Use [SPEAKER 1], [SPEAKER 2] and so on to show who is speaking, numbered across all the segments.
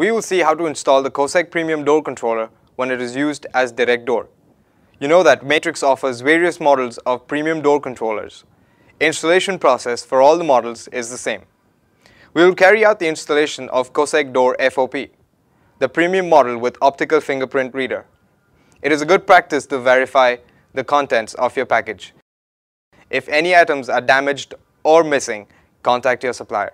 [SPEAKER 1] We will see how to install the COSEC Premium Door Controller when it is used as direct door. You know that Matrix offers various models of premium door controllers. Installation process for all the models is the same. We will carry out the installation of COSEC Door FOP, the premium model with optical fingerprint reader. It is a good practice to verify the contents of your package. If any items are damaged or missing, contact your supplier.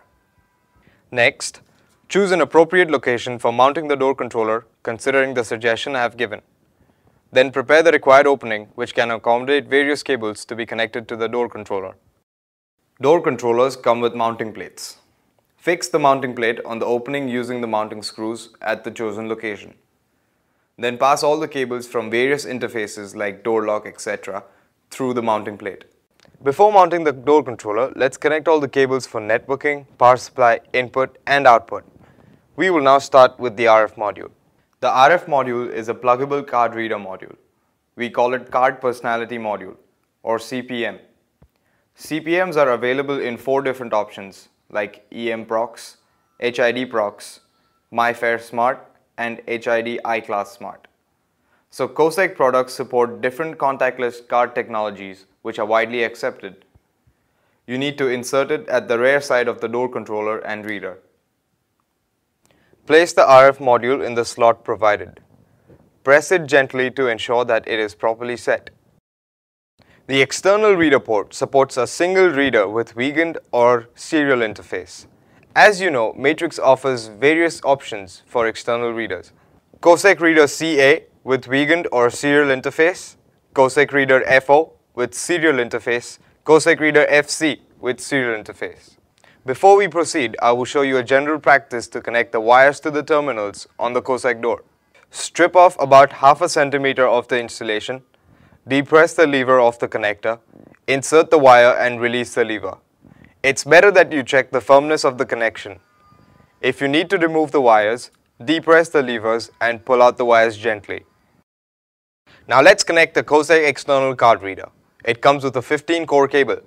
[SPEAKER 1] Next, choose an appropriate location for mounting the door controller considering the suggestion I have given. Then prepare the required opening which can accommodate various cables to be connected to the door controller. Door controllers come with mounting plates. Fix the mounting plate on the opening using the mounting screws at the chosen location. Then pass all the cables from various interfaces like door lock etc. through the mounting plate. Before mounting the door controller, let's connect all the cables for networking, power supply, input and output. We will now start with the RF module. The RF module is a pluggable card reader module. We call it Card Personality Module or CPM. CPMs are available in four different options like EM Prox, HID Prox, MIFARE Smart and HID iClass Smart. So COSEC products support different contactless card technologies which are widely accepted. You need to insert it at the rear side of the door controller and reader. Place the RF module in the slot provided. Press it gently to ensure that it is properly set. The external reader port supports a single reader with Wiegand or serial interface. As you know, Matrix offers various options for external readers. COSEC Reader CA with Wiegand or serial interface, COSEC Reader FO with serial interface, COSEC Reader FC with serial interface. Before we proceed, I will show you a general practice to connect the wires to the terminals on the COSEC door. Strip off about half a centimeter of the installation, depress the lever of the connector, insert the wire and release the lever. It's better that you check the firmness of the connection. If you need to remove the wires, depress the levers and pull out the wires gently. Now let's connect the COSEC external card reader. It comes with a 15 core cable.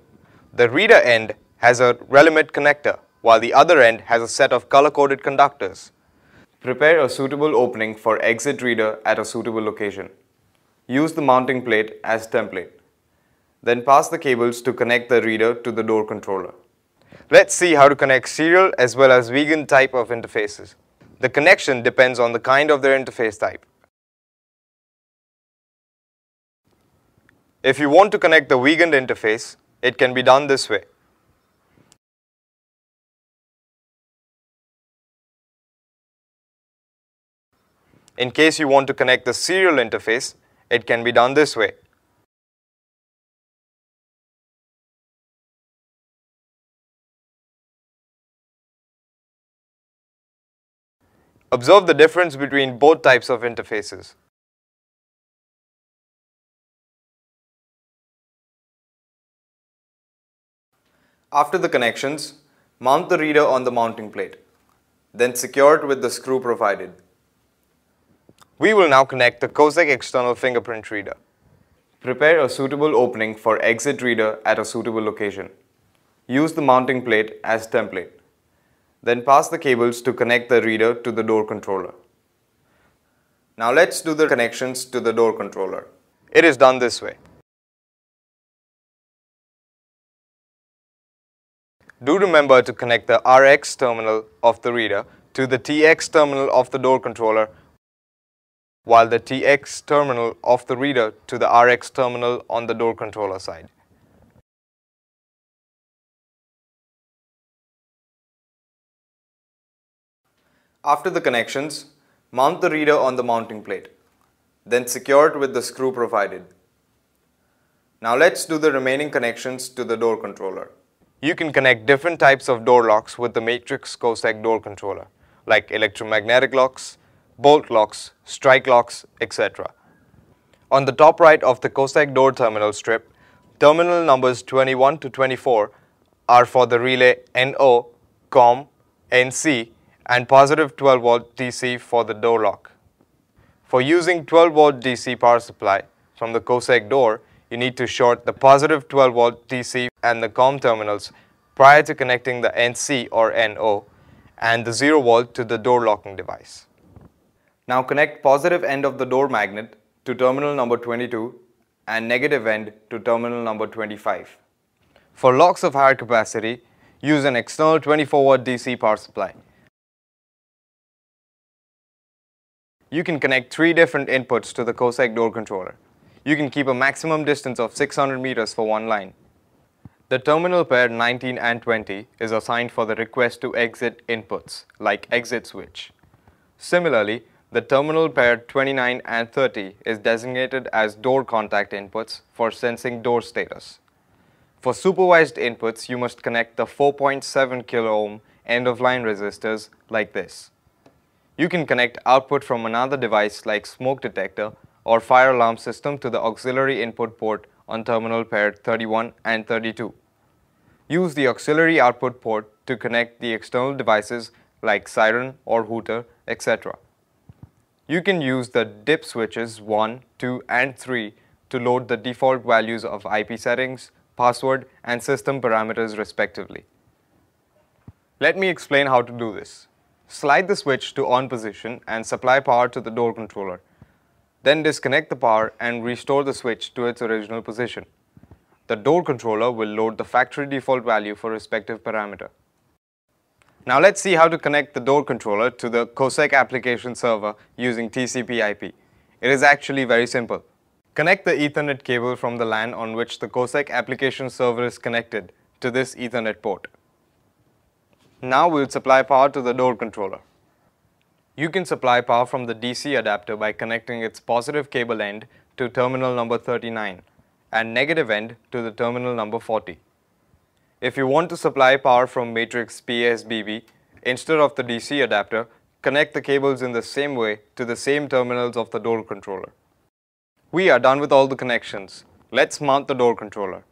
[SPEAKER 1] The reader end has a Relimate connector while the other end has a set of color-coded conductors. Prepare a suitable opening for exit reader at a suitable location. Use the mounting plate as template. Then pass the cables to connect the reader to the door controller. Let's see how to connect serial as well as Wiegand type of interfaces. The connection depends on the kind of their interface type. If you want to connect the Wiegand interface, it can be done this way. In case you want to connect the serial interface, it can be done this way. Observe the difference between both types of interfaces. After the connections, mount the reader on the mounting plate. Then secure it with the screw provided. We will now connect the COSEC external fingerprint reader. Prepare a suitable opening for exit reader at a suitable location. Use the mounting plate as template. Then pass the cables to connect the reader to the door controller. Now let's do the connections to the door controller. It is done this way. Do remember to connect the RX terminal of the reader to the TX terminal of the door controller while the TX terminal of the reader to the RX terminal on the door controller side. After the connections, mount the reader on the mounting plate. Then secure it with the screw provided. Now let's do the remaining connections to the door controller. You can connect different types of door locks with the Matrix COSEC door controller, like electromagnetic locks, bolt locks, strike locks, etc. On the top right of the COSEC door terminal strip, terminal numbers 21 to 24 are for the relay NO, COM, NC and positive 12 volt DC for the door lock. For using 12 volt DC power supply from the COSEC door, you need to short the positive 12 volt DC and the COM terminals prior to connecting the NC or NO and the 0 volt to the door locking device. Now connect positive end of the door magnet to terminal number 22 and negative end to terminal number 25. For locks of higher capacity, use an external 24 watt DC power supply. You can connect three different inputs to the COSEC door controller. You can keep a maximum distance of 600 meters for one line. The terminal pair 19 and 20 is assigned for the request to exit inputs, like exit switch. Similarly, the terminal pair 29 and 30 is designated as door contact inputs for sensing door status. For supervised inputs, you must connect the 4.7 kilo ohm end-of-line resistors like this. You can connect output from another device like smoke detector or fire alarm system to the auxiliary input port on terminal pair 31 and 32. Use the auxiliary output port to connect the external devices like siren or hooter, etc. You can use the DIP switches 1, 2 and 3 to load the default values of IP settings, password and system parameters respectively. Let me explain how to do this. Slide the switch to on position and supply power to the door controller. Then disconnect the power and restore the switch to its original position the door controller will load the factory default value for respective parameter. Now let's see how to connect the door controller to the COSEC application server using TCP IP. It is actually very simple. Connect the Ethernet cable from the LAN on which the COSEC application server is connected to this Ethernet port. Now we'll supply power to the door controller. You can supply power from the DC adapter by connecting its positive cable end to terminal number 39 and negative end to the terminal number 40. If you want to supply power from matrix PSBB, instead of the DC adapter, connect the cables in the same way to the same terminals of the door controller. We are done with all the connections. Let's mount the door controller.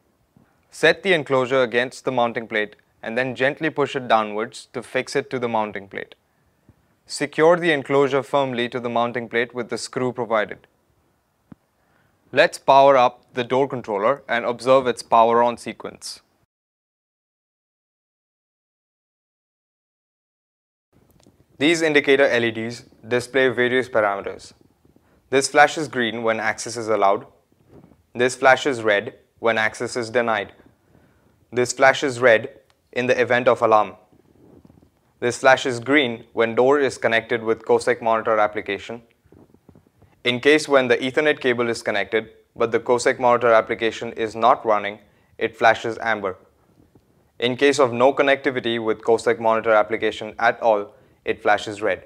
[SPEAKER 1] Set the enclosure against the mounting plate and then gently push it downwards to fix it to the mounting plate. Secure the enclosure firmly to the mounting plate with the screw provided. Let's power up the door controller and observe its power on sequence. These indicator LEDs display various parameters. This flashes green when access is allowed. This flashes red when access is denied. This flashes red in the event of alarm. This flashes green when door is connected with COSEC monitor application in case when the Ethernet cable is connected, but the COSEC monitor application is not running, it flashes amber. In case of no connectivity with COSEC monitor application at all, it flashes red.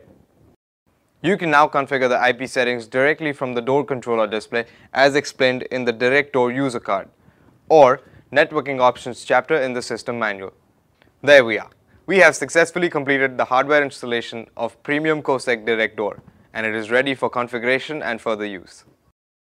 [SPEAKER 1] You can now configure the IP settings directly from the door controller display as explained in the Direct Door user card or networking options chapter in the system manual. There we are. We have successfully completed the hardware installation of Premium COSEC Direct Door and it is ready for configuration and further use.